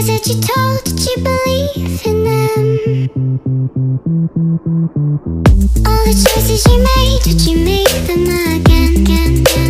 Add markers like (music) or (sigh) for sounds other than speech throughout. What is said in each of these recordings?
lies that you told, did you believe in them? All the choices you made, would you make them again, again, again,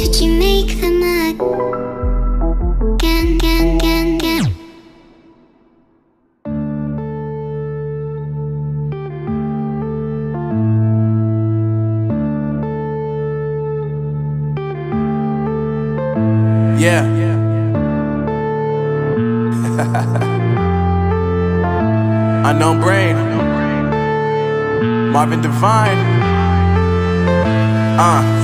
would you make (laughs) brain. Marvin Devine. Uh,